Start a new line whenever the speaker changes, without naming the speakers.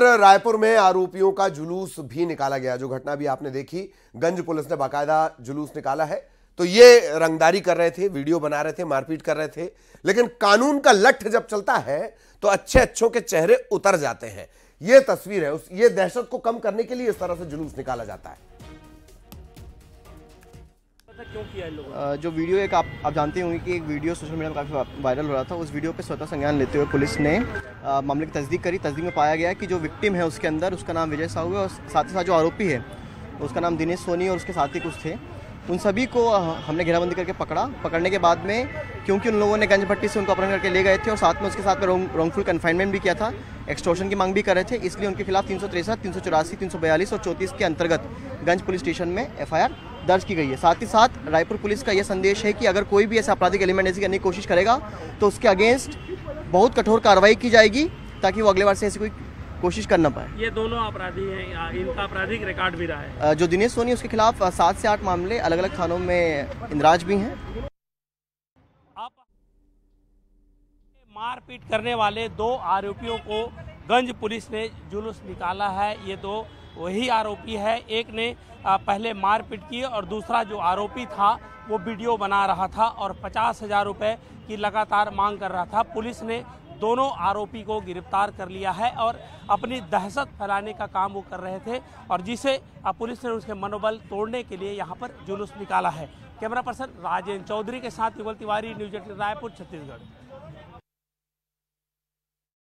रायपुर में आरोपियों का जुलूस भी निकाला गया, जो घटना भी आपने देखी। गंज पुलिस ने बाकायदा जुलूस निकाला है। तो ये रंगदारी कर रहे थे, वीडियो बना रहे थे, मारपीट कर रहे थे। लेकिन कानून का लठ जब चलता है तो अच्छे अच्छों के चेहरे उतर जाते हैं। ये तस्वीर है, उस, ये दहशत को कम करने के लिए इस तरह से जुलूस निकाला जाता है।
क्यों किया
जो वीडियो एक आप आप जानते होंगे कि एक वीडियो सोशल मीडिया में काफ़ी वायरल हो रहा था, उस वीडियो पे स्वतः संज्ञान लेते हुए पुलिस ने मामले की तस्दीक करी। तस्दीक में पाया गया कि जो विक्टिम है उसके अंदर उसका नाम विजय साहू है और साथ ही साथ जो आरोपी है, उसका नाम दिनेश सोनी और उसके साथी कुछ थे। उन सभी को हमने घेराबंदी करके पकड़ा। पकड़ने के बाद में, क्योंकि उन लोगों ने गंज भट्टी से उनको अपहरण करके ले गए थे और साथ में उसके साथ में रॉन्ग रॉन्गफुल कन्फाइनमेंट भी किया था। एक्सटोर्शन की मांग भी कर रहे थे, इसलिए उनके खिलाफ तीन सौ तिरसठ, तीन सौ चौरासी, तीन सौ बयालीस और चौंतीस के अंतर्गत गंज पुलिस स्टेशन में एफआईआर दर्ज की गई है। साथ ही साथ रायपुर पुलिस का यह संदेश है कि अगर कोई भी ऐसा आपराधिक एलिमेंट ऐसी करने की कोशिश करेगा तो उसके अगेंस्ट बहुत कठोर कार्रवाई की जाएगी ताकि वो अगले बार से ऐसी कोई कोशिश कर ना पाए।
ये दोनों अपराधी हैं इनका आपराधिक रिकॉर्ड भी रहा है?
जो दिनेश सोनी उसके खिलाफ सात से आठ मामले अलग अलग थानों में इंदराज भी हैं।
मारपीट करने वाले दो आरोपियों को गंज पुलिस ने जुलूस निकाला है। ये दो वही आरोपी है। एक ने पहले मारपीट की और दूसरा जो आरोपी था, वो वीडियो बना रहा था और पचास हज़ार रुपये की लगातार मांग कर रहा था। पुलिस ने दोनों आरोपी को गिरफ़्तार कर लिया है और अपनी दहशत फैलाने का काम वो कर रहे थे और जिसे पुलिस ने उसके मनोबल तोड़ने के लिए यहाँ पर जुलूस निकाला है। कैमरा पर्सन राजेंद्र चौधरी के साथ युगल तिवारी, न्यूज़ एटीन रायपुर, छत्तीसगढ़।